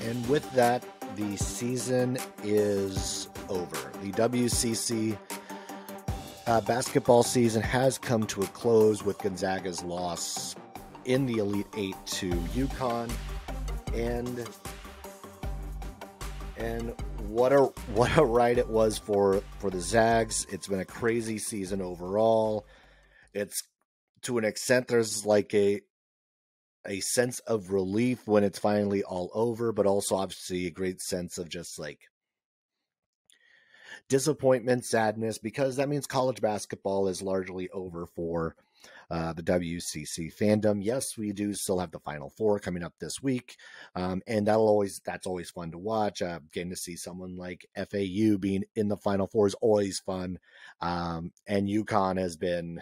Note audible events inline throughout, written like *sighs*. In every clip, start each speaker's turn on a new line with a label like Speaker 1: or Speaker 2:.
Speaker 1: And with that, the season is over. The WCC uh, basketball season has come to a close with Gonzaga's loss in the Elite Eight to UConn, and and what a *laughs* what a ride it was for for the Zags. It's been a crazy season overall. It's to an extent there's like a a sense of relief when it's finally all over, but also obviously a great sense of just like disappointment, sadness, because that means college basketball is largely over for uh, the WCC fandom. Yes, we do still have the Final Four coming up this week, um, and that'll always that's always fun to watch. Uh, getting to see someone like FAU being in the Final Four is always fun, um, and UConn has been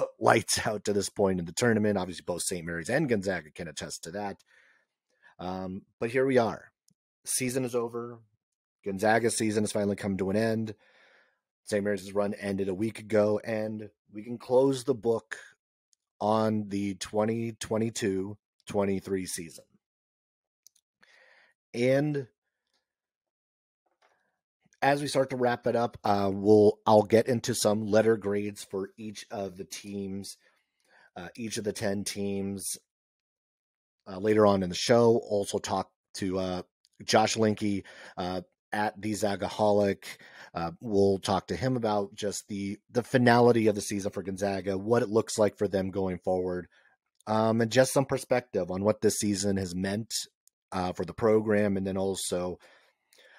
Speaker 1: *laughs* lights out to this point in the tournament. Obviously, both St. Mary's and Gonzaga can attest to that. Um, but here we are. Season is over. Gonzaga's season has finally come to an end. St. Mary's run ended a week ago, and we can close the book on the 2022 23 season. And as we start to wrap it up, uh, we'll I'll get into some letter grades for each of the teams, uh, each of the ten teams uh, later on in the show. Also talk to uh, Josh Linke uh, at the Zagaholic. Uh, we'll talk to him about just the the finality of the season for Gonzaga, what it looks like for them going forward, um, and just some perspective on what this season has meant for the program, and then also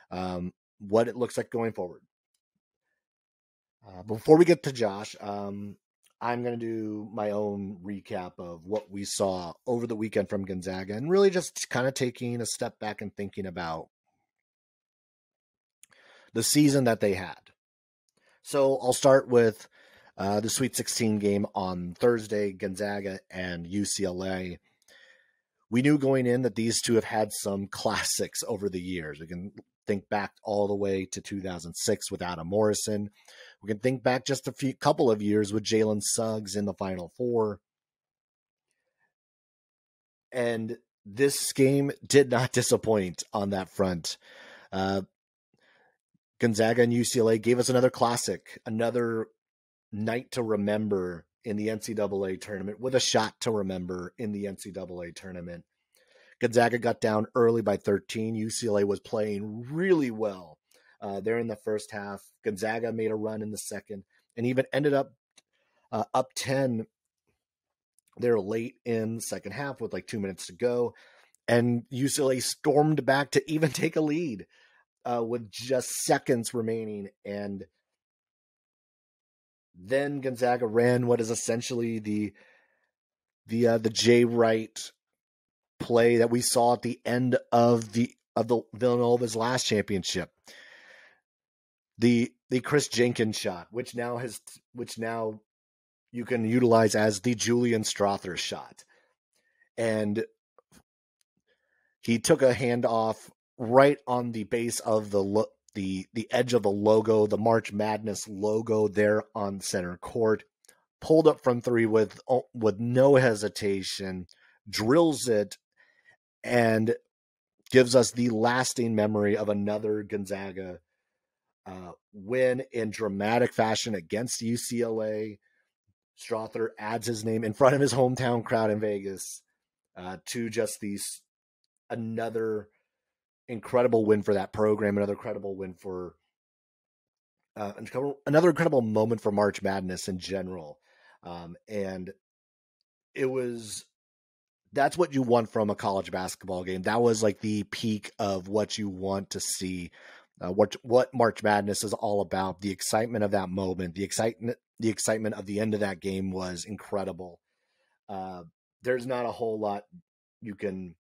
Speaker 1: um, what it looks like going forward. Uh, before we get to Josh, um, I'm going to do my own recap of what we saw over the weekend from Gonzaga and really just kind of taking a step back and thinking about the season that they had. So I'll start with uh, the Sweet 16 game on Thursday, Gonzaga and UCLA. We knew going in that these two have had some *laughs* classics over the years. We can think back all the way to 2006 with Adam Morrison. We can think back just a few couple of years with Jalen Suggs in the Final Four. And this game did not *laughs* disappoint on that front. Uh, Gonzaga and UCLA gave us another classic, another night to remember in the NCAA tournament with a shot to remember in the NCAA tournament. Gonzaga got down early by 13. UCLA was playing really well uh, there in the first half. Gonzaga made a run in the second and even ended up uh, up 10 there late in the second half with like two minutes to go. And UCLA stormed back to even *laughs* take a lead uh, with just seconds remaining. And then Gonzaga ran what is essentially the the uh, the Jay Wright play that we saw at the end of the of the Villanova's last championship. The the Kris Jenkins shot, which now has which now you can utilize as the Julian Strawther shot. And he took a handoff right on the base of the the the edge of the logo, the March Madness logo there on center court. Pulled up from three with uh, with no hesitation, drills it and gives us the lasting memory of another Gonzaga uh, win in dramatic fashion against UCLA. Strawther adds his name in front of his hometown crowd in Vegas uh, to just these another incredible win for that program, another incredible win for uh, another incredible moment for March Madness in general. Um, and it was that's what you want from a college basketball game. That was like the peak of what you want to see. Uh, what what March Madness is all about. The excitement of that moment, the excitement, the excitement of the end of that game was incredible. Uh, there's not a whole lot you can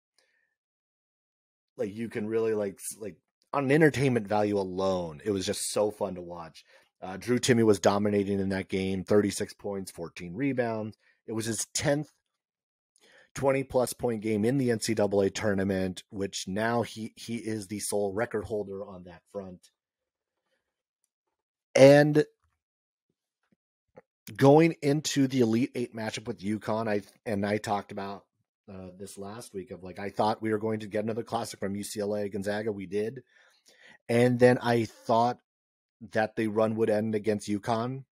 Speaker 1: like. You can really like like on an entertainment value alone. It was just so fun to watch. Uh, Drew Timme was dominating in that game, 36 points, 14 rebounds. It was his 10th 20 plus point game in the NCAA tournament, which now he he is the sole record holder on that front. And going into the Elite Eight matchup with UConn, I and I talked about uh, this last week of like I thought we were going to get another classic from UCLA Gonzaga. We did, and then I thought that the run would end against UConn.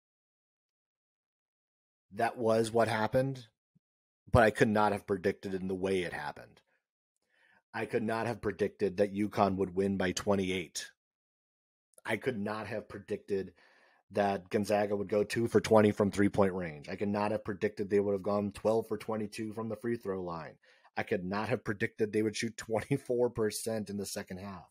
Speaker 1: That was what happened, but I could not have predicted in the way it happened. I could not have predicted that UConn would win by 28. I could not have predicted that Gonzaga would go two for 20 from three point range. I could not have predicted they would have gone 12 for 22 from the free throw line. I could not have predicted they would shoot 24% in the second half.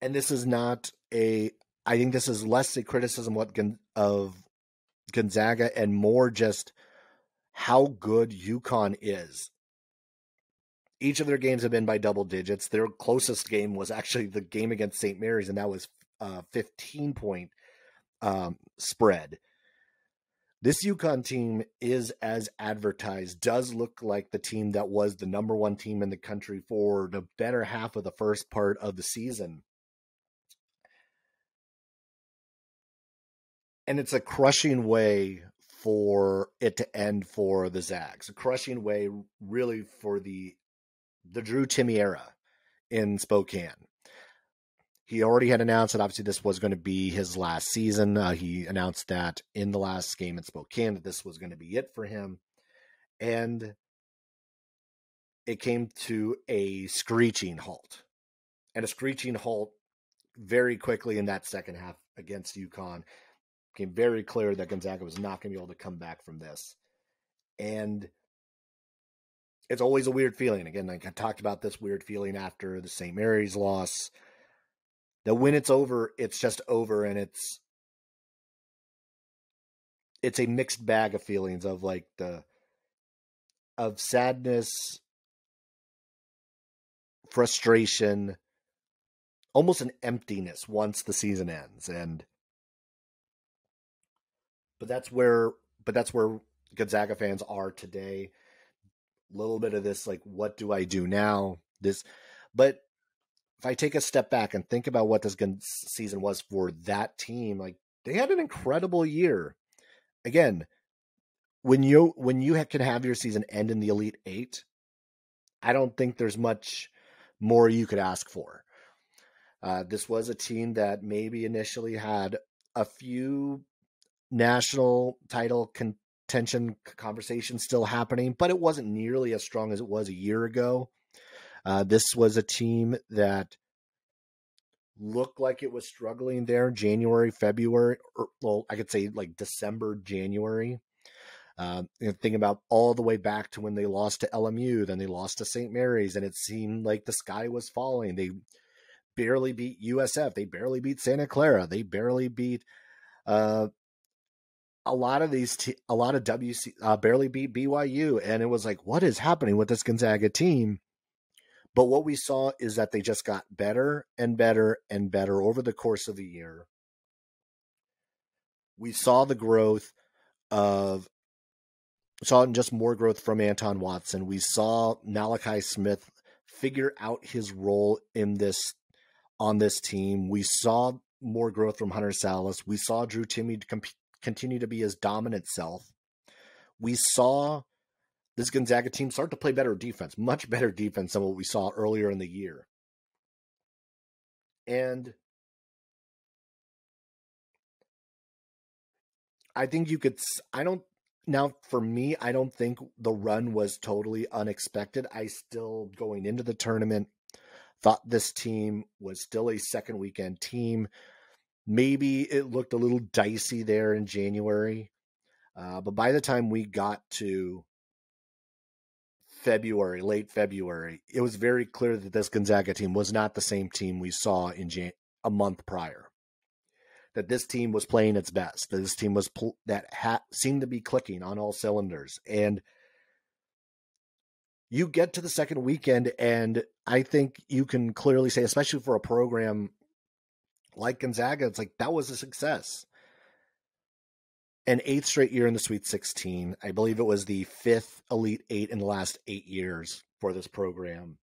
Speaker 1: And this is not a, I think this is less a criticism what of Gonzaga and more just how good UConn is each of their games have been by double digits. Their closest game was actually the game against St. Mary's, and that was a 15 point um, spread. This UConn team is as advertised, does look like the team that was the number one team in the country for the better half of the first part of the season. And it's a crushing way for it to end for the Zags. A crushing way, really, for the the Drew Timme era in Spokane. He already had announced that obviously this was going to be his last season. Uh, he announced that in the last game in Spokane that this was going to be it for him. And it came to a screeching halt. And a screeching halt very quickly in that second half against UConn. Became very clear that Gonzaga was not going to be able to come back from this. And it's always a weird feeling. Again, like I talked about this weird feeling after the St. Mary's loss. That when it's over, it's just over, and it's it's a mixed bag of feelings of like the of sadness, frustration, almost an emptiness once the season ends, and but that's where but that's where Gonzaga fans are today A little bit of this like what do I do now? This but if I take a step back and think about what this season was for that team, like they had an incredible year. Again, when you when you can have your season end in the Elite Eight, I don't think there's much more you could ask for. Uh, this was a team that maybe initially had a few national title contention conversation still happening, but it wasn't nearly as strong as it was a year ago. Uh, this was a team that looked like it was struggling there January, February, or well, I could say like December, January. Uh, you know, thinking about all the way back to when they lost to LMU, then they lost to St. Mary's, and it seemed like the sky was falling. They barely beat USF, they barely beat Santa Clara, they barely beat uh, a lot of these, a lot of WC uh, barely beat BYU, and it was like, what is happening with this Gonzaga team? But what we saw is that they just got better and better and better over the course of the year. We saw the growth of saw just more growth from Anton Watson. We saw Malachi Smith figure out his role in this on this team. We saw more growth from Hunter Sallis. We saw Drew Timme comp- continue to be his dominant self. We saw this Gonzaga team start to play better defense, much better defense than what we saw earlier in the year. And I think you could, I don't, now for me, I don't think the run was totally unexpected. I still, going into the tournament, thought this team was still a second weekend team. Maybe it looked a little dicey there in January. Uh, but by the time we got to February, late February, it was very clear that this Gonzaga team was not the same team we saw in Jan- a month prior. That this team was playing its best. That this team was pl- that ha- seemed to be clicking on all cylinders. And you get to the second weekend, and I think you can clearly say, especially for a program like Gonzaga, it's like that was a success. An eighth straight year in the Sweet 16. I believe it was the fifth Elite Eight in the last eight years for this program.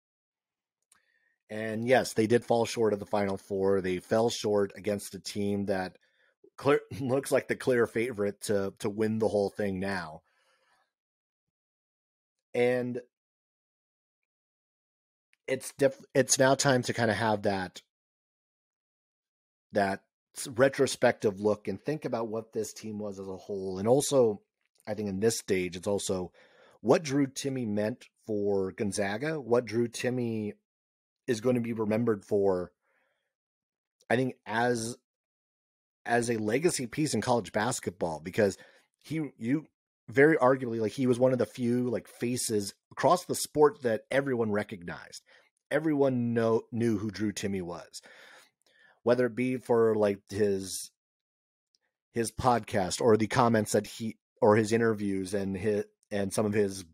Speaker 1: And yes, they did fall short of the Final Four. They fell short against a team that clear *laughs* looks like the clear favorite to to win the whole thing now. And it's it's now time to kind of have that that retrospective look and think about what this team was as a whole and also I think in this stage it's also what Drew Timme meant for Gonzaga, what Drew Timme is going to be remembered for I think as as a legacy piece in college basketball because he you very arguably like he was one of the few like faces across the sport that everyone recognized. Everyone know knew who Drew Timme was. Whether it be for like his his podcast or the comments that he or his interviews and his and some of his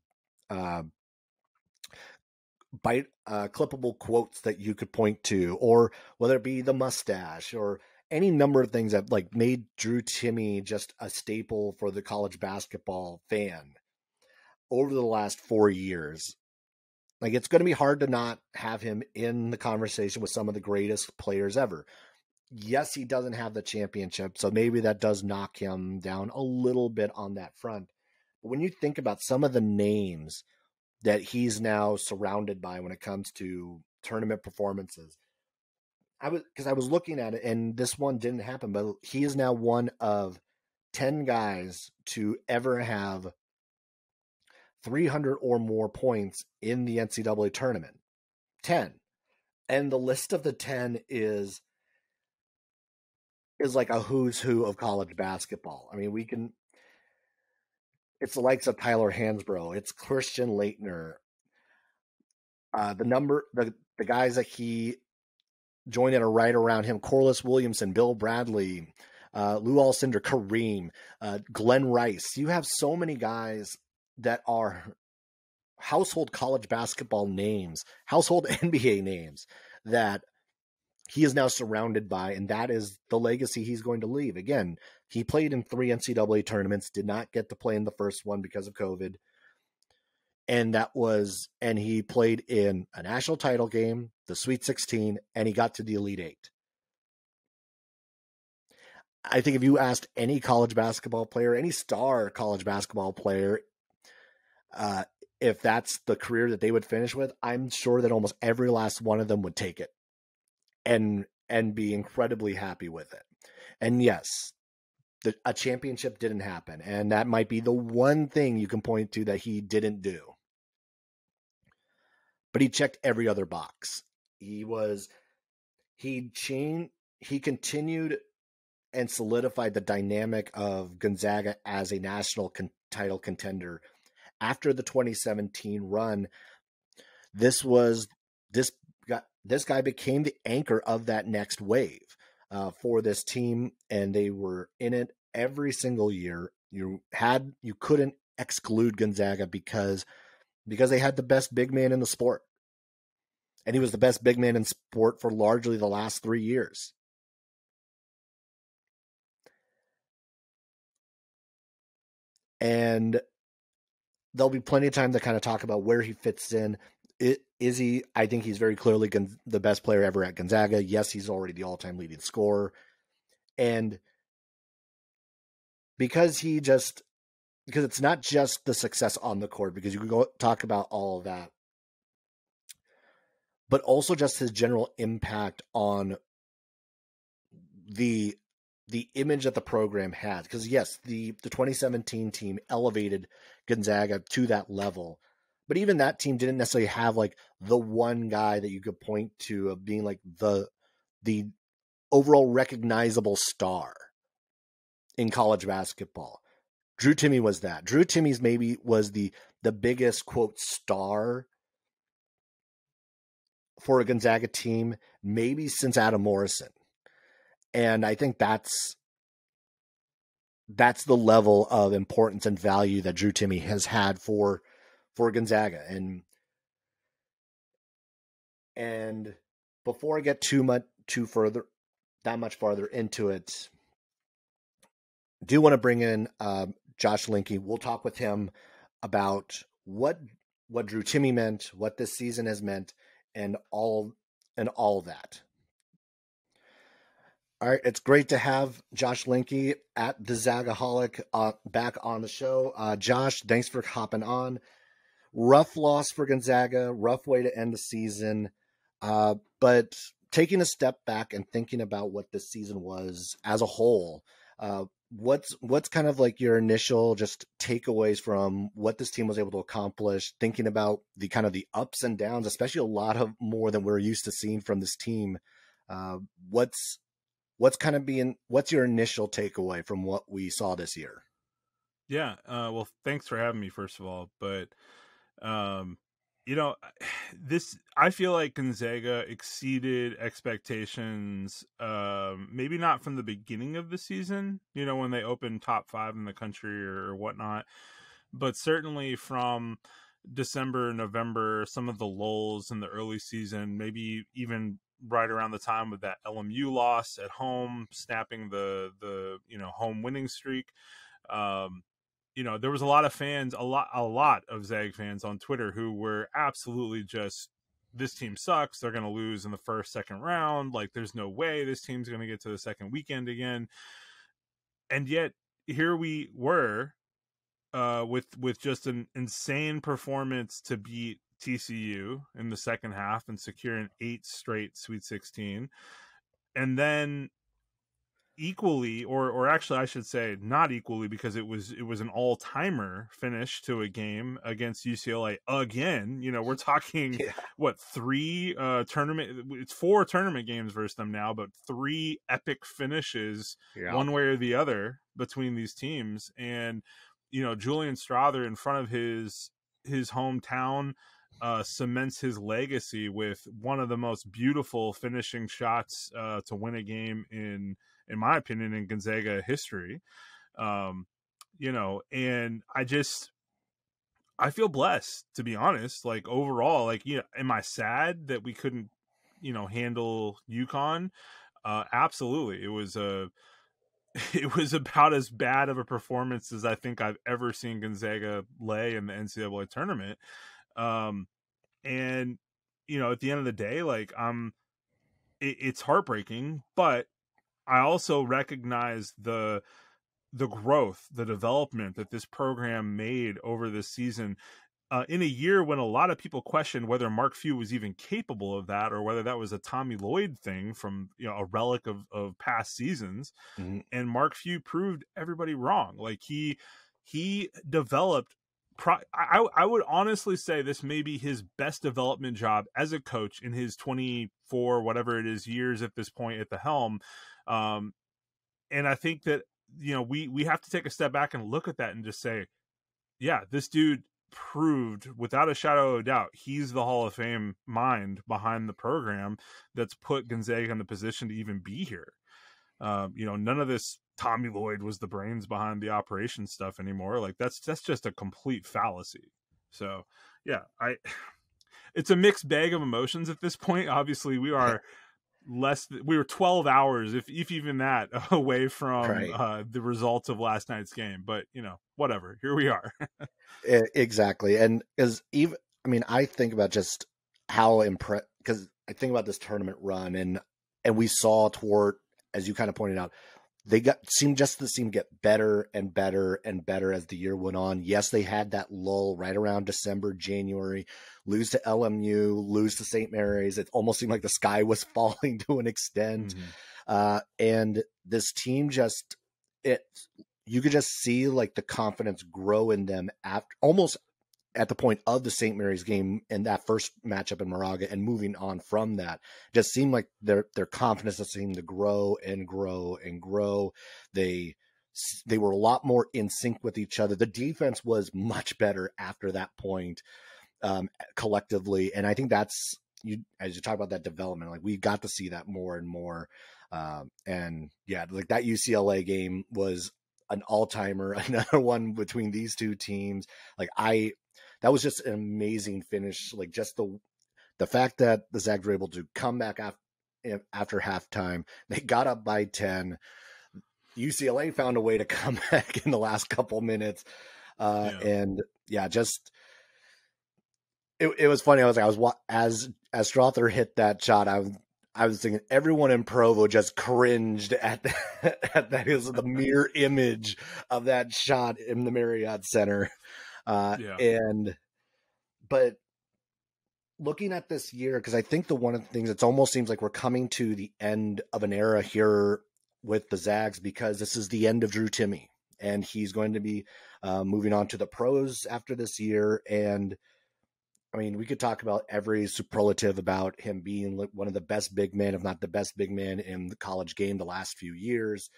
Speaker 1: uh, bite uh, clippable quotes that you could point to, or whether it be the mustache or any number of things that like made Drew Timme just a staple for the college basketball fan over the last four years. Like it's going to be hard to not have him in the conversation with some of the greatest players ever. Yes, he doesn't have the championship, so maybe that does knock him down a little bit on that front. But when you think about some of the names that he's now surrounded by when it comes to tournament performances, I was because I was looking at it and this one didn't happen, but he is now one of 10 guys to ever have 300 or more points in the NCAA tournament. 10. And the list of the 10 is is like a who's who of college basketball. I mean, we can it's the likes of Tyler Hansbrough, it's Christian Laettner. Uh, the number the the guys that he joined in are right around him Corliss Williamson, Bill Bradley, uh, Lew Alcindor, Kareem, uh, Glen Rice. You have so many guys that are household college basketball names, household *laughs* NBA names that he is now surrounded by, and that is the legacy he's going to leave. Again, he played in three NCAA tournaments, did not get to play in the first one because of COVID. And that was, and he played in a national title game, the Sweet 16, and he got to the Elite Eight. I think if you asked any college basketball player, any star college basketball player, uh, if that's the career that they would finish with, I'm sure that almost every last one of them would take it and and be incredibly happy with it. And yes, the, a championship didn't happen, and that might be the one thing you can point to that he didn't do. But he checked every other box. He was he changed he continued and solidified the dynamic of Gonzaga as a national con- title contender after the 2017 run. This was this got this guy became the anchor of that next wave uh, for this team, and they were in it every single year. You had you couldn't exclude Gonzaga because because they had the best big man in the sport, and he was the best big man in sport for largely the last three years. And there'll be plenty of time to kind of talk about where he fits in. It, is he? I think he's very clearly the best player ever at Gonzaga. Yes, he's already the all-time leading scorer, and because he just because it's not just the success on the court because you can go talk about all of that, but also just his general impact on the the image that the program had. Because yes, the the 2017 team elevated Gonzaga to that level but even that team didn't necessarily have like the one guy that you could point to of being like the the overall recognizable star in college basketball. Drew Timme was that. Drew Timme's maybe was the the biggest quote star for a Gonzaga team maybe since Adam Morrison. And I think that's that's the level of importance and value that Drew Timme has had for for Gonzaga. And and before I get too much too further that much farther into it, do want to bring in uh, Josh Linke. We'll talk with him about what what Drew Timme meant, what this season has meant, and all and all that. All right, it's great to have Josh Linke at the Zagaholic uh, back on the show. Uh, Josh, thanks for hopping on. Rough loss for Gonzaga, rough way to end the season. Uh, but taking a step back and thinking about what this season was as a whole, uh, what's what's kind of like your initial just takeaways from what this team was able to accomplish? Thinking about the kind of the ups and downs, especially a lot of more than we're used to seeing from this team. Uh, what's what's kind of being what's your initial takeaway from what we saw this year?
Speaker 2: Yeah, uh, well, thanks for having me first of all, but um, you know, *sighs* this I feel like Gonzaga exceeded expectations. Um, maybe not from the beginning of the season, you know, when they opened top five in the country or, or whatnot, but certainly from December, November, some of the lulls in the early season, maybe even right around the time of that LMU loss at home, snapping the the you know home winning streak. Um, you know, there was a lot of fans, a lot, a lot of Zag fans on Twitter who were absolutely just, this team sucks. They're going to lose in the first, second round. Like, there's no way this team's going to get to the second weekend again. And yet, here we were, uh, with with just an insane performance to beat TCU in the second half and secure an eight straight Sweet 16. And then equally or or actually I should say not equally because it was it was an all-timer finish to a game against UCLA again. You know, we're talking *laughs* yeah. what three uh tournament it's four tournament games versus them now, but three epic finishes yeah. one way or the other between these teams and you know, Julian Strawther in front of his his hometown uh, cements his legacy with one of the most beautiful finishing shots uh, to win a game in in my opinion, in Gonzaga history. Um, you know, and I just I feel blessed to be honest. Like overall, like you know, am I sad that we couldn't, you know, handle UConn? Uh, absolutely. It was a *laughs* it was about as bad of a performance as I think I've ever seen Gonzaga lay in the NCAA tournament. Um, and you know, at the end of the day, like I'm, it, it's heartbreaking, but I also recognize the the growth, the development that this program made over this season. Uh, in a year when a lot of people questioned whether Mark Few was even capable of that, or whether that was a Tommy Lloyd thing from you know a relic of of past seasons, mm-hmm. and Mark Few proved everybody wrong. Like he he developed Pro- I, I would honestly say this may be his best development job as a coach in his 24 whatever it is years at this point at the helm um, and I think that you know we we have to take a step back and look at that and just say, yeah, this dude proved without a shadow of a doubt he's the Hall of Fame mind behind the program that's put Gonzaga in the position to even be here. Um, you know, none of this Tommy Lloyd was the brains behind the operation stuff anymore. Like that's that's just a complete fallacy. So yeah, I *sighs* it's a mixed bag of emotions at this point. Obviously, we are *laughs* less we were 12 hours if if even that *laughs* away from right. uh, the results of last night's game but you know whatever here we are *laughs*
Speaker 1: exactly and as even i mean i think about just how impressed because i think about this tournament run and and we saw toward as you kind of pointed out they got seemed just to seem to get better and better and better as the year went on. Yes, they had that lull right around December, January, lose to LMU, lose to St. Mary's. It almost seemed like the sky was *laughs* falling to an extent. Mm-hmm. Uh, and this team just it you could just see like the confidence grow in them after almost at the point of the St. Mary's game and that first matchup in Moraga and moving on from that, just seemed like their their confidence just seemed to grow and grow and grow. They they were a lot more in sync with each other. The defense was much better after that point um, collectively, and I think that's you as you talk about that development. Like we got to see that more and more. Um, and yeah, like that UCLA game was an all timer, *laughs* another one between these two teams. Like I, that was just an amazing finish. Like just the the fact that the Zags were able to come back after after halftime, *laughs* they got up by ten. UCLA found a way to *laughs* come back in the last couple minutes, uh, yeah. and yeah, just it, it was funny. I was like, I was as as Strawther hit that shot, I was I was thinking everyone in Provo just cringed at that, *laughs* at that is the mirror *laughs* image of that shot in the Marriott Center. Uh, yeah. And, but looking at this year, because I think the one of the things it almost seems like we're coming to the end of an era here with the Zags because this is the end of Drew Timme and he's going to be uh, moving on to the pros after this year. And I mean, we could talk about every superlative about him being one of the best big men, if not the best big man in the college game the last few years.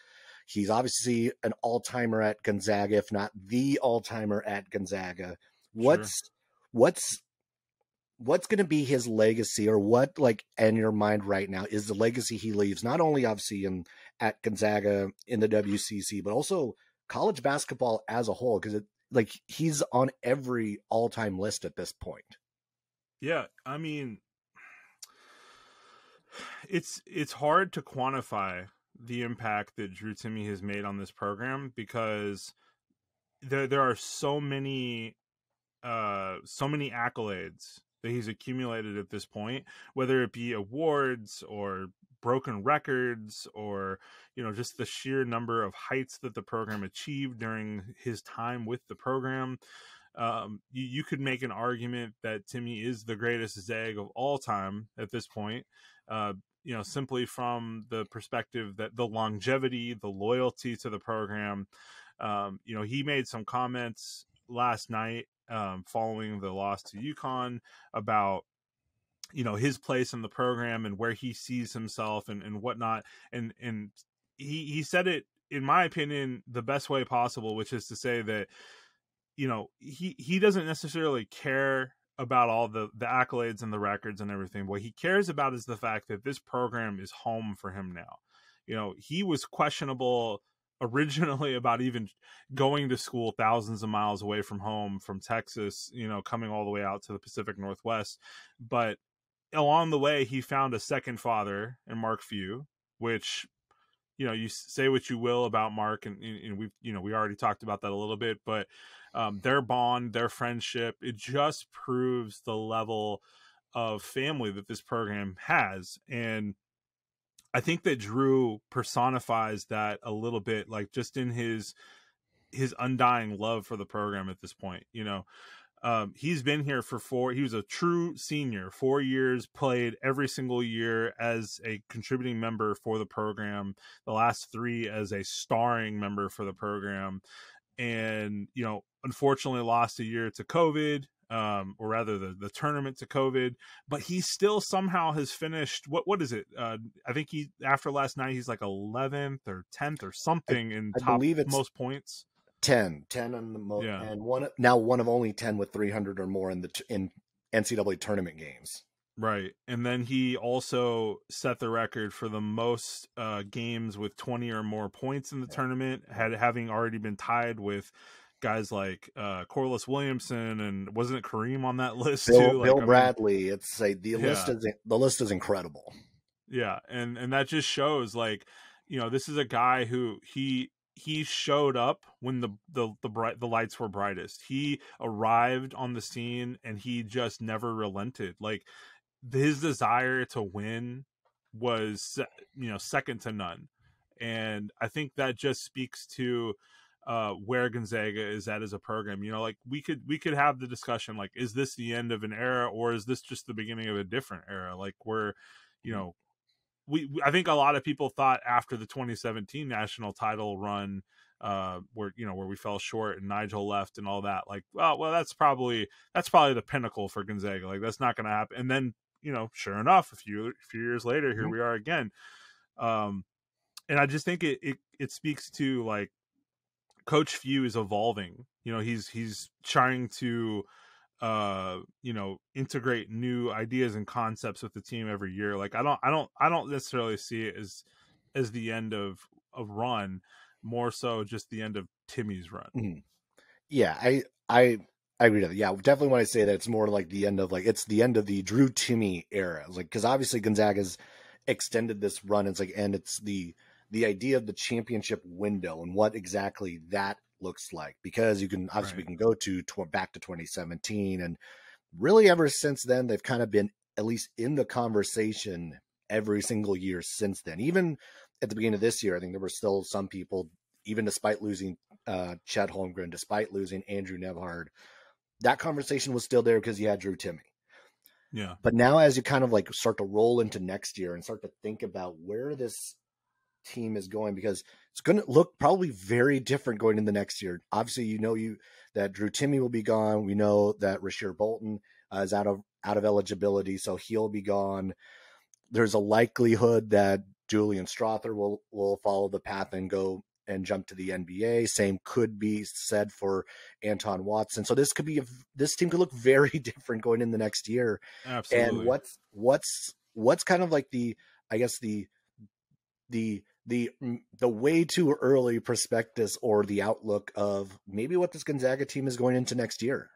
Speaker 1: He's obviously an all timer at Gonzaga, if not the all timer at Gonzaga. What's sure. what's what's going to be his legacy, or what like in your mind right now is the legacy he leaves? Not only obviously in at Gonzaga in the WCC, but also college basketball as a whole, because it like he's on every all time list at this point.
Speaker 2: Yeah, I mean, *sighs* it's it's hard to quantify the impact that Drew Timme has made on this program because there there are so many uh so many accolades that he's accumulated at this point whether it be awards or broken records or you know just the sheer number of heights that the program achieved during his time with the program um, you, you, could make an argument that Timme is the greatest Zag of all time at this point. Uh, you know, simply from the perspective that the longevity, the loyalty to the program. Um, you know, he made some comments last night um, following the loss to UConn about you know his place in the program and where he sees himself and, and whatnot and and he he said it in my opinion the best way possible which is to say that you know he he doesn't necessarily care about all the the accolades and the records and everything what he cares about is the fact that this program is home for him now you know he was questionable *laughs* originally about even going to school thousands of miles away from home from Texas, you know, coming all the way out to the Pacific Northwest. But along the way, he found a second father in Mark Few, which you know you say what you will about Mark, and, and we you know we already talked about that a little bit, but um, their bond, their friendship, it just proves the level of family that this program has. And I think that Drew personifies that a little bit, like just in his his undying love for the program at this point. You know, um, he's been here for four. He was a true senior, four years, played every single year as a contributing member for the program. The last three as a starring member for the program, and you know unfortunately lost a year to covid um, or rather the, the tournament to covid but he still somehow has finished what what is it uh, i think he after last night he's like 11th or 10th or something I, in I top most points
Speaker 1: 10 10 on the most yeah. and one now one of only 10 with 300 or more in the in ncaa tournament games
Speaker 2: Right. And then he also set the record for the most uh, games with 20 or more points in the tournament, had having already been tied with guys like uh, Corliss Williamson and wasn't it Kareem on that *laughs* list
Speaker 1: Bill,
Speaker 2: too?
Speaker 1: Like, Bill I Bradley. Mean, it's a, the yeah. list is the list is incredible.
Speaker 2: Yeah, and and that just shows like you know this is a guy who he he showed up when the the the bright the lights were brightest. He arrived on the scene and he just never relented. Like his desire to win was you know second to none and i think that just speaks to uh where gonzaga is at as a program you know like we could we could have the discussion like is this the end of an era or is this just the beginning of a different era like where you know we i think a lot of people thought after the 2017 national title run uh where you know where we fell short and Nigel left and all that like well well that's probably that's probably the pinnacle for Gonzaga like that's not going to happen and then you know, sure enough, a few a few years later, here mm-hmm. we are again. Um, and I just think it, it it speaks to like Coach Few is evolving. You know, he's he's trying to uh you know integrate new ideas and concepts with the team every year like i don't i don't i don't necessarily see it as as the end of of run more so just the end of Timme's run
Speaker 1: mm-hmm. yeah i i I agree with that. Yeah, definitely when I say that, it's more like the end of like it's the end of the Drew Timme era. Like because obviously Gonzaga's extended this run. It's like and it's the the idea of the championship window and what exactly that looks like because you can obviously right. we can go to tw- back to 2017 and really ever since then they've kind of been at least in the conversation every single year since then. Even at the beginning of this year, I think there were still some people, even despite losing uh, Chet Holmgren, despite losing Andrew Nembhard, that conversation was still there because you had Drew Timme.
Speaker 2: Yeah.
Speaker 1: But now, as you kind of like start to roll into next year and start to think about where this team is going, because it's going to look probably very different going in the next year. Obviously, you know you that Drew Timme will be gone. We know that Rasir Bolton uh, is out of out of eligibility, so he'll be gone. There's a likelihood that Julian Strawther will will follow the path and go and jump to the NBA. Same could be said for Anton Watson. So this could be a, this team could look *laughs* very different going in the next year.
Speaker 2: Absolutely.
Speaker 1: And what's what's what's kind of like the I guess the the the the way too early prospectus or the outlook of maybe what this Gonzaga team is going into next year.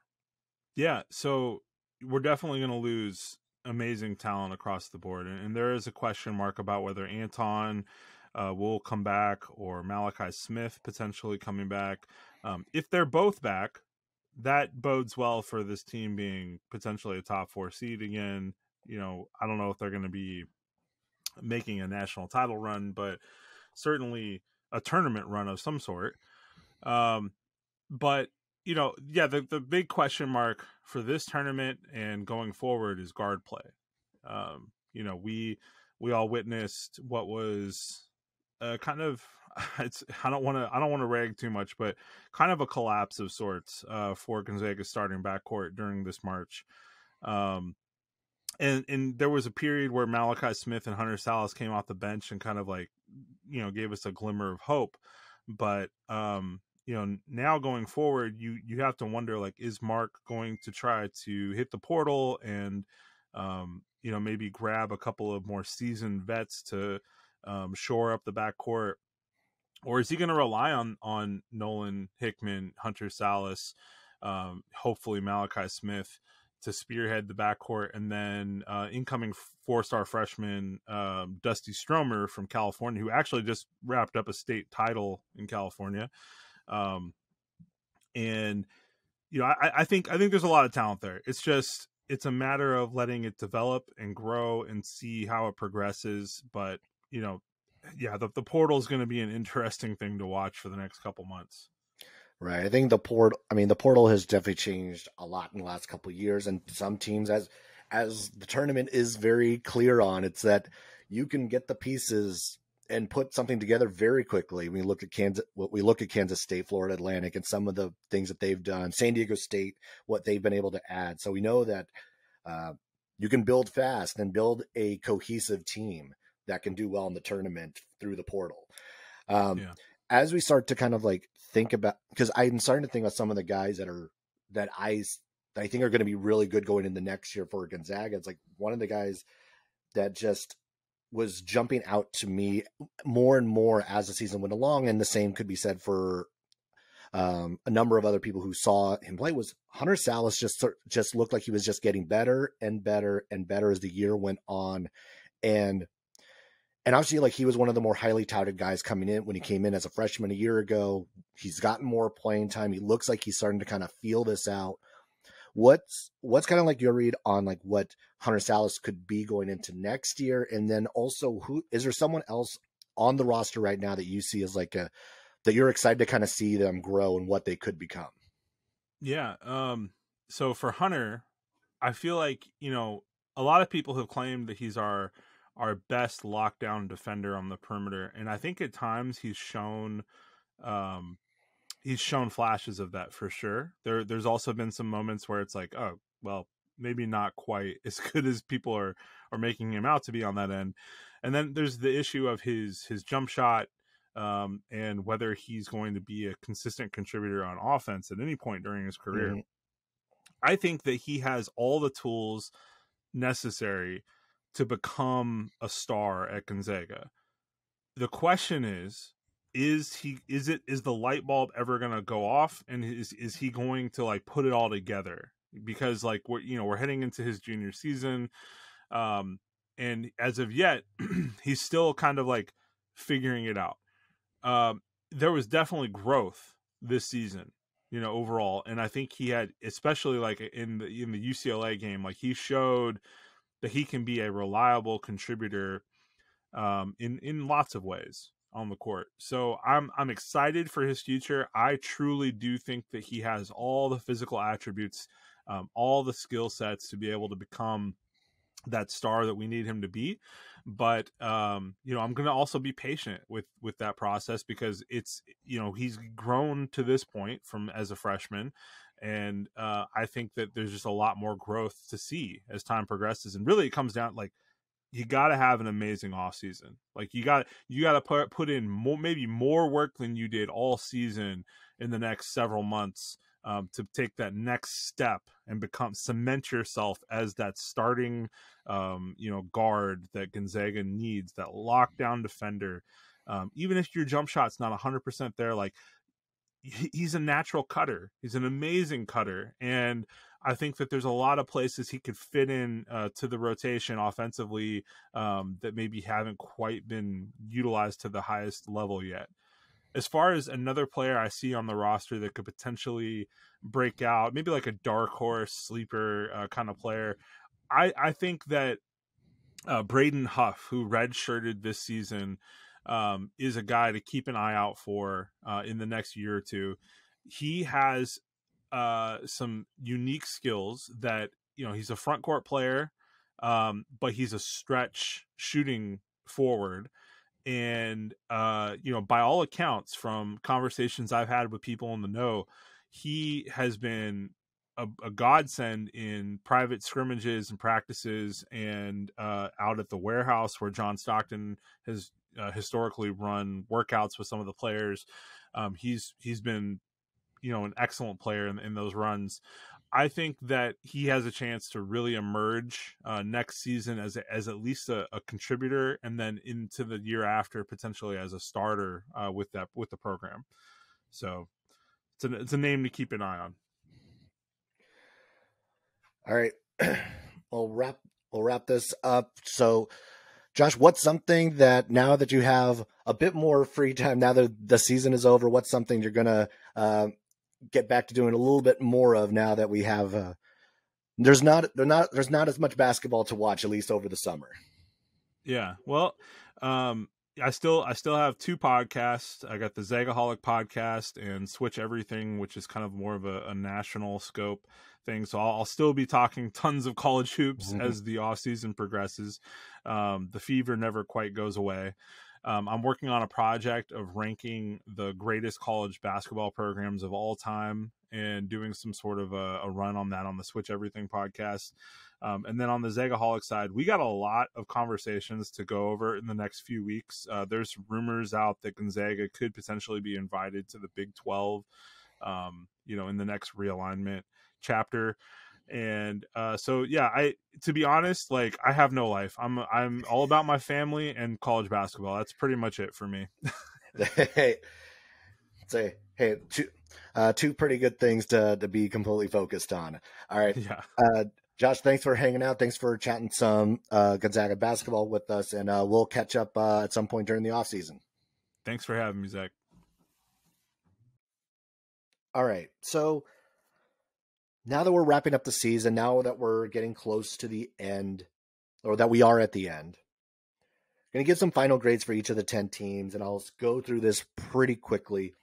Speaker 2: Yeah, so we're definitely going to lose amazing talent across the board, and, there is a question mark about whether Anton uh, will come back or Malachi Smith potentially coming back. Um, if they're both back, that bodes well for this team being potentially a top four seed again. You know, I don't know if they're going to be making a national title run, but certainly a tournament run of some sort. Um, but you know, yeah, the the big question mark for this tournament and going forward is guard play. Um, you know, we we all witnessed what was uh, kind of *laughs* it's I don't want to I don't want to rag too much, but kind of a collapse of sorts uh, for Gonzaga's starting backcourt during this March. Um, and and there was a period where Malachi Smith and Hunter Sallis came off the bench and kind of like you know gave us a glimmer of hope, but um, you know now going forward you you have to wonder like is mark going to try to hit the portal and um you know maybe grab a couple of more seasoned vets to um shore up the backcourt? Or is he going to rely on on nolan hickman hunter sallis um hopefully malachi smith to spearhead the backcourt, and then uh, incoming four-star freshman um, Dusty Stromer from California, who actually just wrapped up a state title in California. Um, and you know, I, I think I think there's a lot of talent there. It's just it's a matter of letting it develop and grow and see how it progresses. But you know, yeah, the, the portal is going to be an interesting thing to watch for the next couple months.
Speaker 1: Right. I think the port. I mean, the portal has definitely changed a lot in the last couple years, and some teams, as as the tournament is very clear on, it's that you can get the pieces and put something together very quickly. We look at Kansas, what we look at Kansas State, Florida Atlantic, and some of the things that they've done. San Diego State, what they've been able to add. So we know that uh, you can build fast and build a cohesive team that can do well in the tournament through the portal. Um, yeah. As we start to kind of like think about, because I'm starting to think about some of the guys that are that I that I think are going to be really good going in the next year for Gonzaga. It's like one of the guys that just was jumping out to me more and more as the season went along, and the same could be said for um, a number of other people who saw him play. Was Hunter Sallis just just looked like he was just getting better and better and better as the year went on, and and obviously like he was one of the more highly touted guys coming in when he came in as a freshman a year ago. He's gotten more playing time. He looks like he's starting to kind of feel this out. What's what's kind of like your read on like what Hunter Sallis could be going into next year, and then also who is there someone else on the roster right now that you see as like a that you're excited to kind of see them grow and what they could become?
Speaker 2: Yeah. Um. So for Hunter, I feel like you know a lot of people have claimed that he's our our best lockdown defender on the perimeter, and I think at times he's shown um he's shown flashes of that for sure. There there's also been some moments where it's like, oh, well, maybe not quite *laughs* as good as people are are making him out to be on that end. And then there's the issue of his his jump shot um, and whether he's going to be a consistent contributor on offense at any point during his career. Mm-hmm. I think that he has all the tools necessary to become a star at Gonzaga. The question is, is he is it is the light bulb ever going to go off? And is is he going to like put it all together? Because like we're you know we're heading into his junior season um and as of yet *clears throat* he's still kind of like figuring it out. Um there was definitely growth this season you know overall and i think he had especially like in the in the UCLA game like he showed that he can be a reliable contributor um, in in lots of ways on the court. So I'm I'm excited for his future. I truly do think that he has all the physical attributes, um, all the skill sets to be able to become that star that we need him to be but um you know i'm going to also be patient with with that process because it's you know he's grown to this point from as a freshman and uh i think that there's just a lot more growth to see as time progresses and really it comes down like you got to have an amazing off season like you got you got to put put in more maybe more work than you did all season in the next several months um, to take that next step and become cement yourself as that starting um, you know guard that Gonzaga needs, that lockdown defender. Um, even if your jump shot's not 100% there, like he's a natural cutter. He's an amazing cutter. And I think that there's a lot of places he could fit in uh, to the rotation offensively um, that maybe haven't quite been utilized to the highest level yet as far as another player I see on the roster that could potentially break out, maybe like a dark horse sleeper uh, kind of player, I I think that uh, Braden Huff, who redshirted this season, um, is a guy to keep an eye out for uh, in the next year or two. He has uh, some unique skills that you know he's a front court player, um, but he's a stretch shooting forward and uh, you know, by all accounts, from conversations I've had with people in the know, he has been a, a godsend in private scrimmages and practices, and uh, out at the warehouse where John Stockton has uh, historically run workouts with some of the players. Um, he's he's been you know an excellent player in, in those runs. I think that he has a chance to really emerge uh, next season as a, as at least a, a, contributor, and then into the year after potentially as a starter uh, with that with the program. So it's a it's a name to keep an eye on.
Speaker 1: All right, *clears throat* we'll wrap we'll wrap this up. So, Josh, what's something that now that you have a bit more free time now that the season is over, what's something you're gonna uh, get back to doing a little bit more of now that we have uh, there's not there's not there's not as much basketball to watch at least over the summer.
Speaker 2: Yeah. Well, um I still I still have two podcasts. I got the Zagaholic podcast and Switch Everything, which is kind of more of a, a national scope thing. So I'll, I'll, still be talking tons of college hoops mm-hmm. as the off season progresses. Um, the fever never quite goes away. Um, I'm working on a project of ranking the greatest college basketball programs of all time and doing some sort of a, a run on that on the Switch Everything podcast. Um, and then on the Zagaholic side, we got a lot of conversations to go over in the next few weeks. Uh, there's rumors out that Gonzaga could potentially be invited to the Big 12, um, you know, in the next realignment chapter. And uh, so yeah i to be honest like i have no life. I'm i'm all about my family and college basketball. That's pretty much it for me. *laughs*
Speaker 1: Hey say hey two uh, two pretty good things to to be completely focused on. All right. *laughs*
Speaker 2: Yeah.
Speaker 1: Uh, josh thanks for hanging out. Thanks for chatting some uh, gonzaga basketball with us and uh, we'll catch up uh, at some point during the off season.
Speaker 2: Thanks for having me zach.
Speaker 1: All right. So now that we're wrapping up the season, now that we're getting close to the end, or that we are at the end, I'm going to give some final grades for each of the 10 teams, and I'll go through this pretty quickly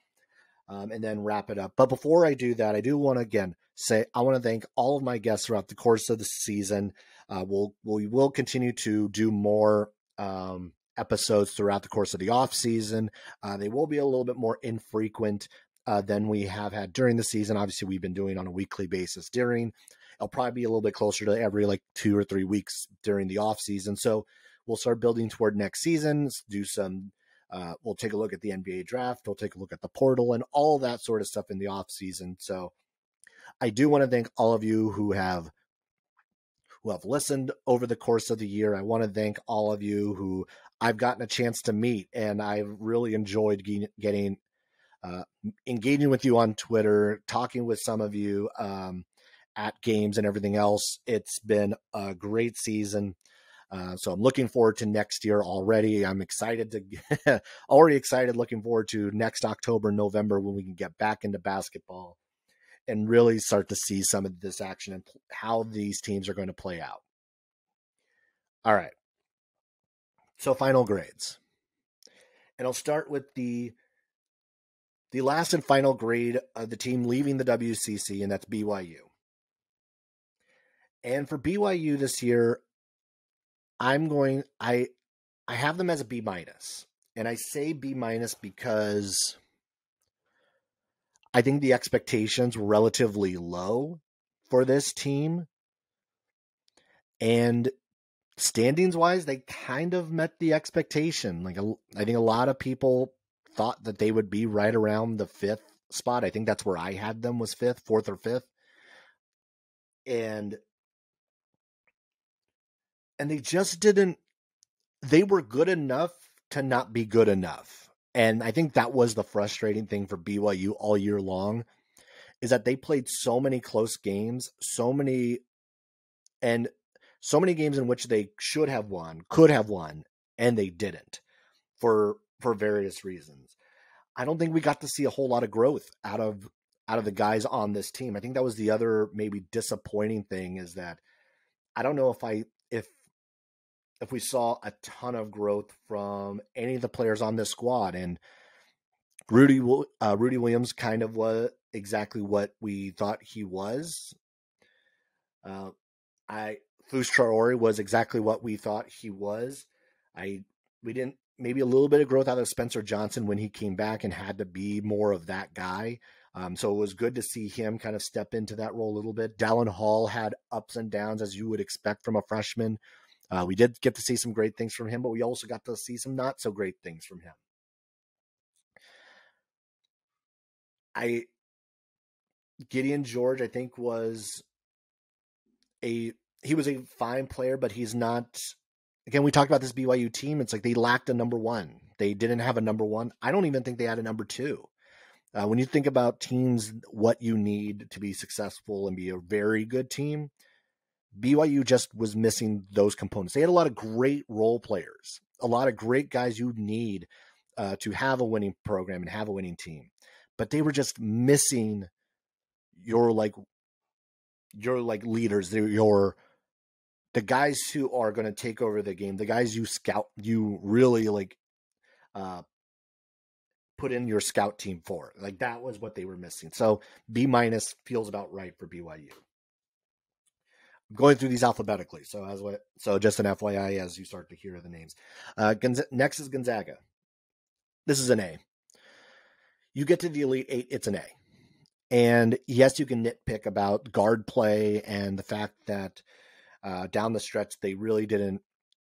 Speaker 1: um, and then wrap it up. But before I do that, I do want to again say I want to thank all of my guests throughout the course of the season. Uh, we'll, we will continue to do more um, episodes throughout the course of the off season. Uh, they will be a little bit more infrequent uh, than we have had during the season. Obviously, we've been doing on a weekly basis during. It'll probably be a little bit closer to every like two or three weeks during the off season. So we'll start building toward next season. Do some. Uh, we'll take a look at the NBA draft. We'll take a look at the portal and all that sort of stuff in the off season. So I do want to thank all of you who have who have listened over the course of the year. I want to thank all of you who I've gotten a chance to meet, and I've really enjoyed getting uh, engaging with you on Twitter, talking with some of you um, at games and everything else. It's been a great season. Uh, so I'm looking forward to next year already. I'm excited to *laughs* already excited looking forward to next October, November when we can get back into basketball and really start to see some of this action and how these teams are going to play out. All right. So final grades. And I'll start with the the last and final grade of the team leaving the WCC, and that's BYU. And for BYU this year, I'm going I I have them as a B minus. And I say B minus because I think the expectations were relatively low for this team. And standings wise, they kind of met the expectation. Like, I think a lot of people thought that they would be right around the fifth spot. I think that's where I had them was fifth, fourth or fifth. And and they just didn't they were good enough to not be good enough. And I think that was the frustrating thing for BYU all year long is that they played so many close games, so many and so many games in which they should have won, could have won, and they didn't for for various reasons. I don't think we got to see a whole lot of growth out of out of the guys on this team. I think that was the other maybe disappointing thing is that I don't know if I if if we saw a ton of growth from any of the players on this squad. And Rudy uh, Rudi Williams kind of was exactly what we thought he was. Uh, I Fus Traore was exactly what we thought he was. I we didn't maybe a little bit of growth out of Spencer Johnson when he came back and had to be more of that guy. Um, so it was good to see him kind of step into that role a little bit. Dallin Hall had ups and downs as you would expect from a freshman. Uh, we did get to see some great things from him, but we also got to see some not so great things from him. I Gideon George, I think, was a he was a fine player, but he's not. Again, we talked about this BYU team. It's like they lacked a number one. They didn't have a number one. I don't even think they had a number two. Uh, when you think about teams, what you need to be successful and be a very good team, BYU just was missing those components. They had a lot of great role players, a lot of great guys you need uh, to have a winning program and have a winning team, but they were just missing your like your like leaders, your the guys who are going to take over the game, the guys you scout, you really like uh, put in your scout team for. Like that was what they were missing. So B minus feels about right for BYU going through these alphabetically. So as what so just an FYI as you start to hear the names. Uh, next is Gonzaga. This is an A. You get to the Elite Eight, it's an A. And yes, you can nitpick about guard play and the fact that uh, down the stretch they really didn't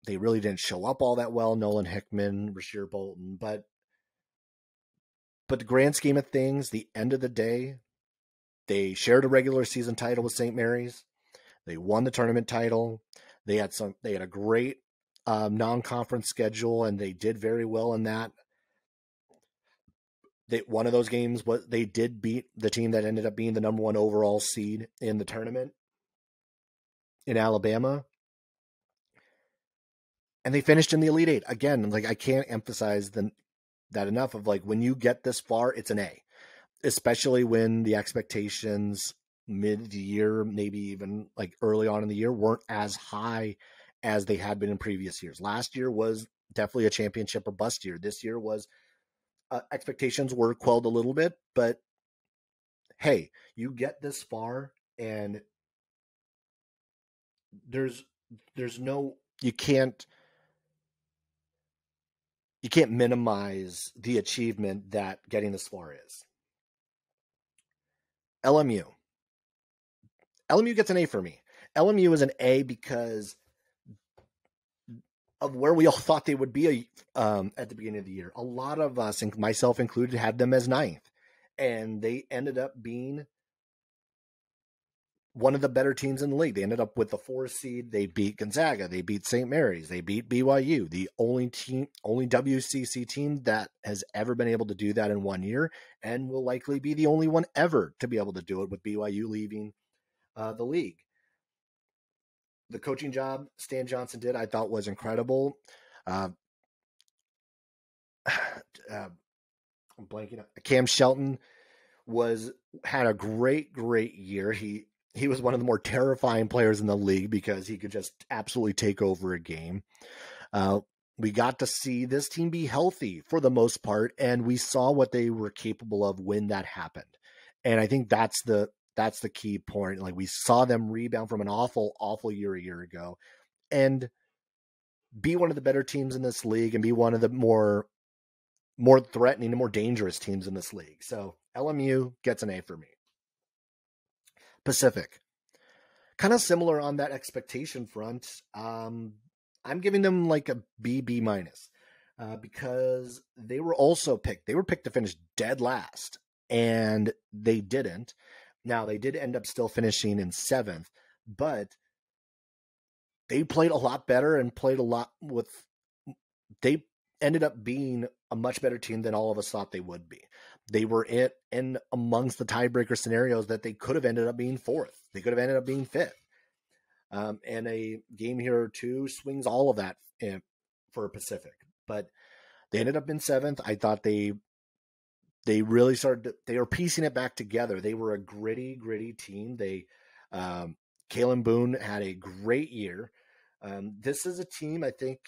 Speaker 1: they really didn't show up all that well. Nolan Hickman, Rasir Bolton, but but the grand scheme of things, the end of the day, they shared a regular season title with St. Mary's. They won the tournament title. They had some. They had a great um, non-conference schedule, and they did very well in that. They, one of those games was they did beat the team that ended up being the number one overall seed in the tournament in Alabama, and they finished in the Elite Eight again. Like I can't emphasize the, that enough. Of like when you get this far, it's an A, especially when the expectations mid year, maybe even like early on in the year, weren't as high as they had been in previous years. Last year was definitely a championship or bust year. This year was uh, expectations were quelled a little bit, but hey, you get this far and there's there's no you can't you can't minimize the achievement that getting this far is. LMU LMU gets an A for me. LMU is an A because of where we all *laughs* thought they would be um, at the beginning of the year. A lot of us, and myself included, had them as ninth, and they ended up being one of the better teams in the league. They ended up with the four seed. They beat Gonzaga. They beat St. Mary's. They beat BYU. The only team, only WCC team that has ever been able to do that in one year, and will likely be the only one ever to be able to do it. With BYU leaving uh, the league. The coaching job Stan Johnson did, I thought, was incredible. Uh, *sighs* uh, I'm blanking. Out. Cam Shelton was had a great, great year. He he was one of the more terrifying players in the league because he could just absolutely take over a game. Uh, we got to see this team be healthy for the most part, and we saw what they were capable of when that happened. And I think that's the that's the key point. Like we saw them rebound from an awful, awful year a year ago, and be one of the better teams in this league, and be one of the more more threatening and more dangerous teams in this league. So LMU gets an A for me. Pacific, kind of similar on that expectation front. Um, I'm giving them like a B B minus uh, because they were also picked. They were picked to finish dead last, and they didn't. Now they did end up still finishing in seventh, but they played a lot better and played a lot with. They ended up being a much better team than all of us thought they would be. They were in, in amongst the tiebreaker scenarios that they could have ended up being fourth. They could have ended up being fifth. Um, and a game here or two swings all of that in, for Pacific. But they ended up in seventh. I thought they they really started. They were piecing it back together. They were a gritty, gritty team. They um, Keylan Boone had a great year. Um, this is a team I think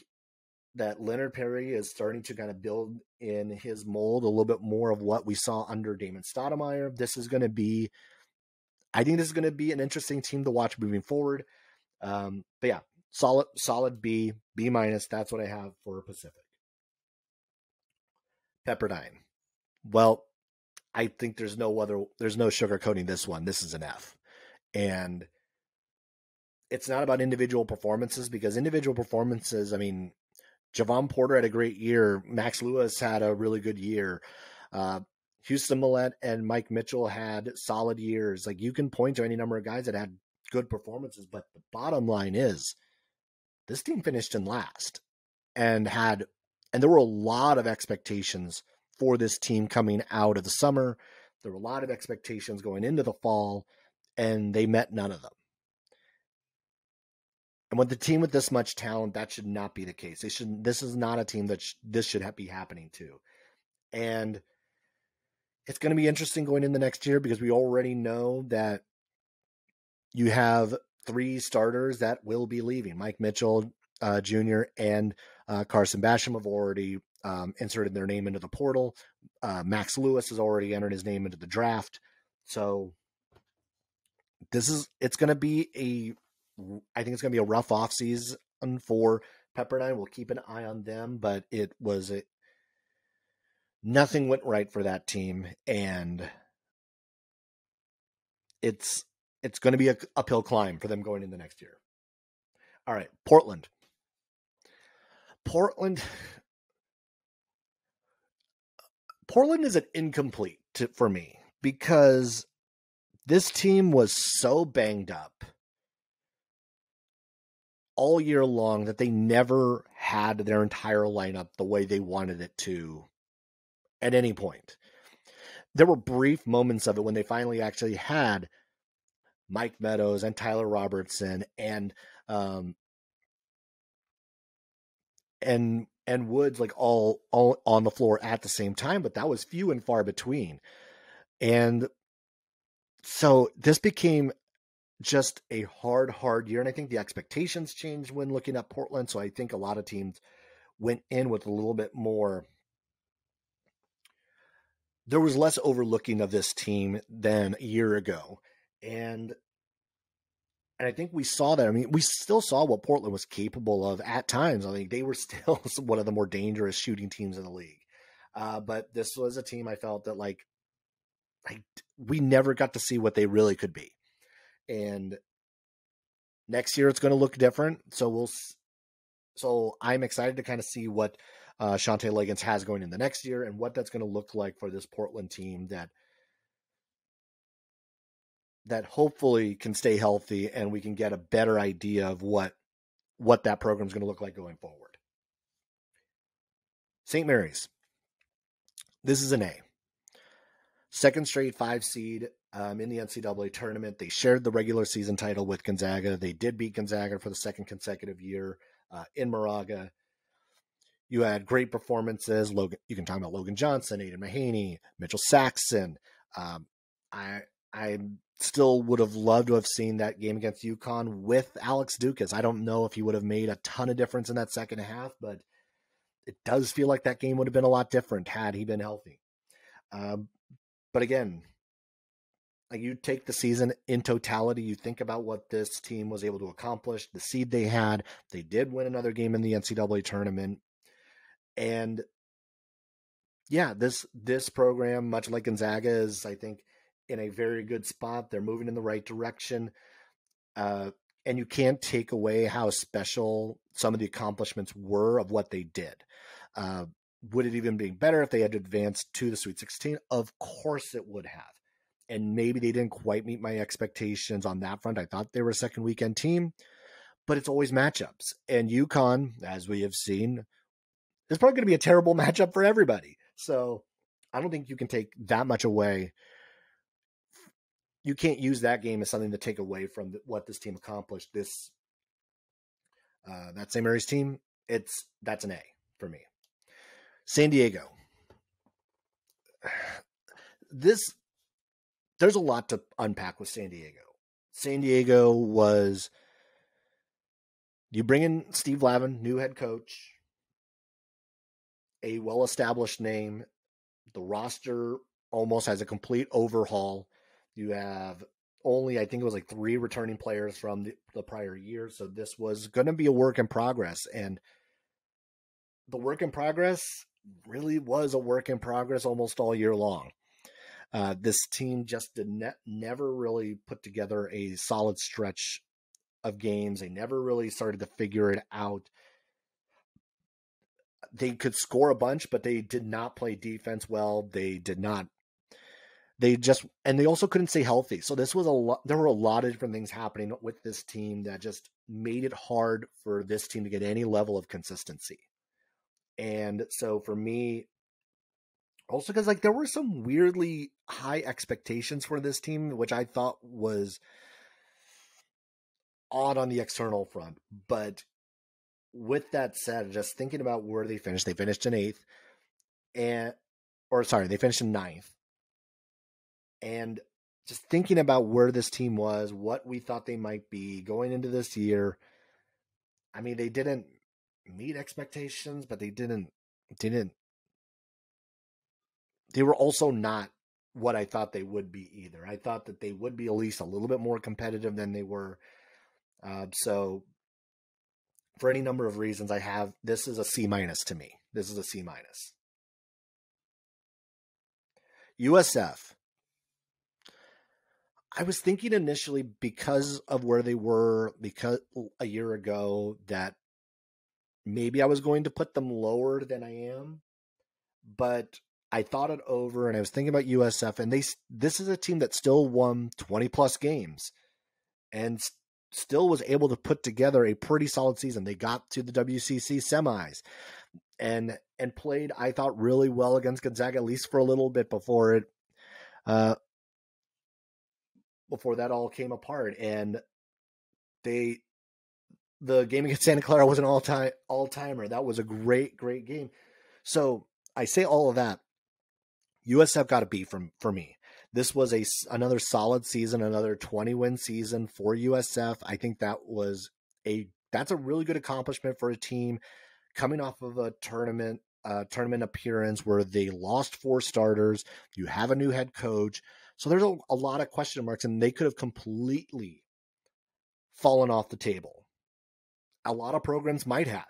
Speaker 1: that Leonard Perry is starting to kind of build in his mold a little bit more of what we saw under Damon Stoudemire. This is going to be, I think this is going to be an interesting team to watch moving forward. Um, but yeah, solid, solid B, B minus. That's what I have for Pacific. Pepperdine. Well, I think there's no other, there's no sugarcoating this one. This is an F. And it's not about individual performances because individual performances, I mean, Jevon Porter had a great year. Max Lewis had a really good year. Uh, Houston Mallette and Mike Mitchell had solid years. Like you can point to any number of guys that had good performances. But the bottom line is this team finished in last and had, and there were a lot of expectations for this team coming out of the summer. There were a lot of expectations going into the fall, and they met none of them. And with the team with this much talent, that should not be the case. They should. This is not a team that sh- this should be happening to. And it's going to be interesting going in the next year because we already know that you have three starters that will be leaving. Mike Mitchell uh, Jr. and uh, Carson Basham have already um, inserted their name into the portal. Uh, Max Lewis has already entered his name into the draft. So this is it's going to be a I think it's going to be a rough off season for Pepperdine. We'll keep an eye on them, but it was a nothing went right for that team and it's it's going to be a uphill climb for them going in the next year. All right, Portland. Portland. Portland is an incomplete to, for me because this team was so banged up all year long that they never had their entire lineup the way they wanted it to at any point. There were brief moments of it when they finally actually had Mike Meadows and Tyler Robertson and um and and Woods like all all on the floor at the same time, but that was few and far between. And so this became just a hard, hard year. And I think the expectations changed when looking at Portland. So I think a lot of teams went in with a little bit more. There was less overlooking of this team than a year ago and and I think we saw that. I mean, we still saw what Portland was capable of at times. I think they were *laughs* still one of the more dangerous shooting teams in the league. Uh, but this was a team I felt that like, like we never got to see what they really could be. And next year it's going to look different. So we'll. So I'm excited to kind of see what uh, Shantay Legans has going in the next year and what that's going to look like for this Portland team that that hopefully can stay healthy and we can get a better idea of what what that program is going to look like going forward. St. Mary's. This is an A. Second straight five seed um, in the NCAA tournament. They shared the regular season title with Gonzaga. They did beat Gonzaga for the second consecutive year uh, in Moraga. You had great performances. Logan, you can talk about Logan Johnson, Aidan Mahaney, Mitchell Saxen. Um, I, I'm still would have loved to have seen that game against UConn with Alex Ducas. I don't know if he would have made a ton of difference in that second half, but it does feel like that game would have been a lot different had he been healthy. Um, but again, like you take the season in totality, you think about what this team was able to accomplish, the seed they had. They did win another game in the NCAA tournament, and yeah, this this program, much like Gonzaga, is I think in a very good spot. They're moving in the right direction, uh, and you can't take away how special some of the accomplishments were of what they did. Uh, would it even be better if they had advanced to the Sweet 16? Of course, it would have and maybe they didn't quite meet my expectations on that front. I thought they were a second weekend team, but it's always matchups. And UConn, as we have seen, is probably going to be a terrible *laughs* matchup for everybody. So I don't think you can take that much away. You can't use that game as something to take away from what this team accomplished. This uh, that St. Mary's team, it's that's an A for me. San Diego. *sighs* This there's a lot to unpack with San Diego. San Diego was you bring in Steve Lavin, new head coach, a well established name. The roster almost has a complete overhaul. You have only, I think it was like three returning players from the, the prior year. So this was going to be a work in progress. And the work in progress really was a work in progress almost all year long. Uh, this team just did ne- never really put together a solid stretch of games. They never really started to figure it out. They could score a bunch, but they did not play defense well. They did not. They just and they also couldn't stay healthy. So this was a lot. There were a lot of different things happening with this team that just made it hard for this team to get any level of consistency. And so for me, also because like there were some weirdly high expectations for this team, which I thought was odd on the external front. But with that said, just thinking about where they finished, they finished in eighth, and or sorry, they finished in ninth, and just thinking about where this team was, what we thought they might be going into this year. I mean, they didn't meet expectations, but they didn't didn't they were also not what I thought they would be either. I thought that they would be at least a little bit more competitive than they were. Uh, so, for any number of reasons, I have this is a C minus to me. This is a C minus. USF. I was thinking initially because of where they were because a year ago that maybe I was going to put them lower than I am, but I thought it over and I was thinking about USF and they this is a team that still won 20 plus games and still was able to put together a pretty solid season. They got to the WCC semis and and played I thought really well against Gonzaga at least for a little bit before it uh before that all came apart and they the game against *laughs* Santa Clara was an all time all timer. That was a great great game. So I say all of that USF got a B from for me. This was a another solid season, another 20 win season for USF. I think that was a that's a really good accomplishment for a team coming off of a tournament uh, tournament appearance where they lost four starters. You have a new head coach, so there's a, a lot of question marks, and they could have completely fallen off the table. A lot of programs might have,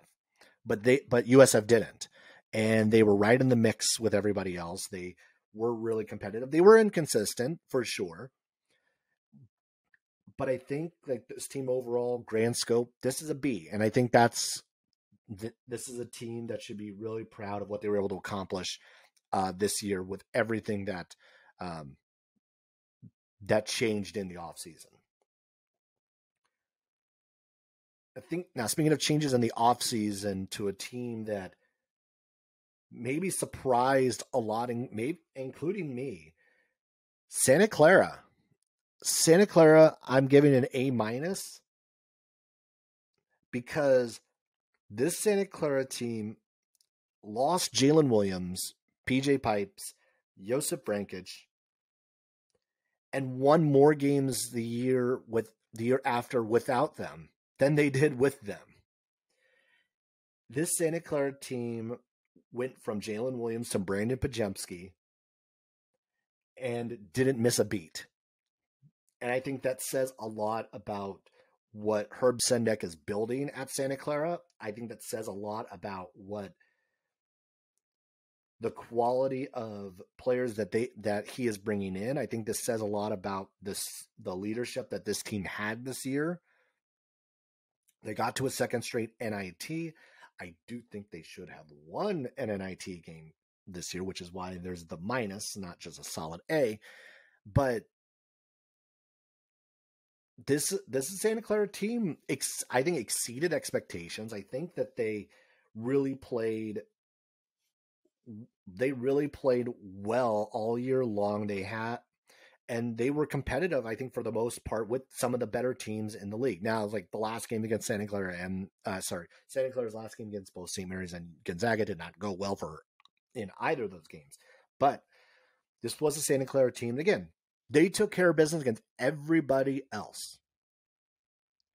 Speaker 1: but they but USF didn't and they were right in the mix with everybody else. They were really competitive. They were inconsistent for sure. But I think like this team overall, grand scope, this is a B. And I think that's this is a team that should be really proud of what they were able to accomplish uh, this year with everything that um, that changed in the offseason. I think now speaking of changes in the offseason to a team that maybe surprised a lot, in, maybe including me. Santa Clara, Santa Clara, I'm giving an A minus because this Santa Clara team lost Jalen Williams, PJ Pipes, Joseph Vrankic, and won more games the year with the year after without them than they did with them. This Santa Clara team went from Jalen Williams to Brandon Podziemski and didn't miss a beat. And I think that says a lot about what Herb Sendek is building at Santa Clara. I think that says a lot about what the quality of players that they that he is bringing in. I think this says a lot about this the leadership that this team had this year. They got to a second straight NIT. I do think they should have won an NIT game this year, which is why there's the minus, not just a solid A. But this this is Santa Clara team. Ex, I think exceeded expectations. I think that they really played. They really played well all year long. They had, and they were competitive. I think for the most part with some of the better teams in the league. Now, like the last game against Santa Clara and uh, sorry, Santa Clara's last game against both St. Mary's and Gonzaga did not go well for in either of those games. But this was a Santa Clara team. Again, they took care of business against everybody else.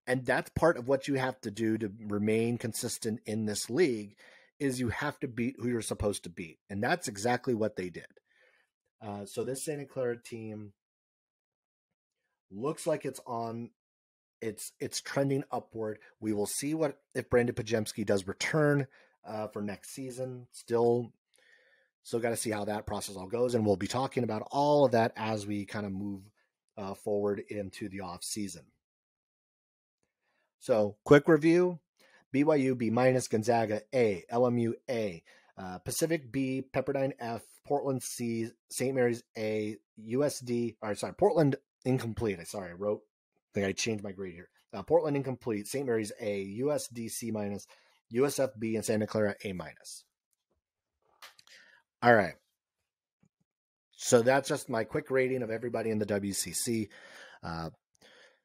Speaker 1: And that's part of what you have to do to remain consistent in this league is you have to beat who you're supposed to beat. And that's exactly what they did. Uh, so this Santa Clara team looks like it's on it's it's trending upward. We will see what if Brandon Podziemski does return uh, for next season. Still Still got to see how that process all goes, and we'll be talking about all of that as we kind of move uh, forward into the off season. So, quick review: BYU B minus, Gonzaga A, LMU A, uh, Pacific B, Pepperdine F, Portland C, St. Mary's A, USD. Or sorry, Portland incomplete. I sorry, I wrote. I think I changed my grade here. Uh, Portland incomplete, St. Mary's A, USD C minus, USF B, and Santa Clara A minus. All right. So that's just my quick rating of everybody in the WCC. Uh,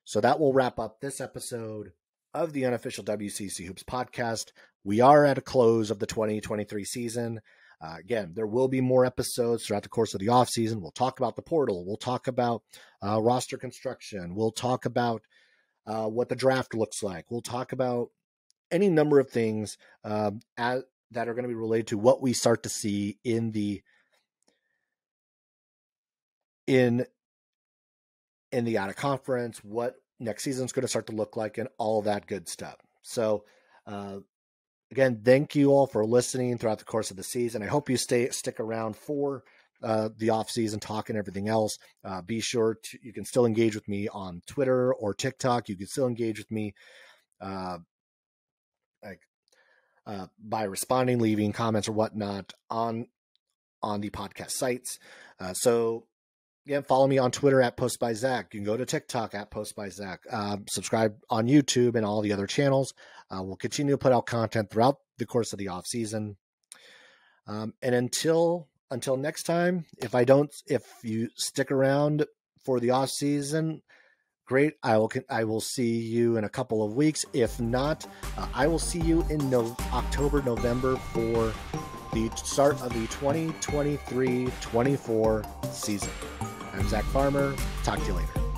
Speaker 1: so that will wrap up this episode of the unofficial WCC Hoops podcast. We are at a close of the 2023 season. Uh, again, there will be more episodes throughout the course of the offseason. We'll talk about the portal. We'll talk about uh, roster construction. We'll talk about uh, what the draft looks like. We'll talk about any number of things um, as, that are going to be related to what we start to see in the in in the out of conference, what next season is going to start to look like, and all that good stuff. So, uh, again, thank you all for listening throughout the course of the season. I hope you stay stick around for uh, the off season talk and everything else. Uh, be sure to you can still engage with me on Twitter or TikTok. You can still engage with me. Uh, like uh, by responding, leaving comments or whatnot on on the podcast sites. Uh, so follow me on Twitter at Post by Zach. You can go to TikTok at Post by Zach. Uh, subscribe on YouTube and all the other channels. Uh, we'll continue to put out content throughout the course of the off season. Um, and until until next time, if I don't, if you stick around for the off season, great. I will I will see you in a couple of weeks. If not, uh, I will see you in no, October, November for the start of the 2023-24 season. I'm Zach Farmer. Talk to you later.